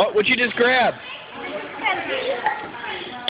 Oh, what'd you just grab?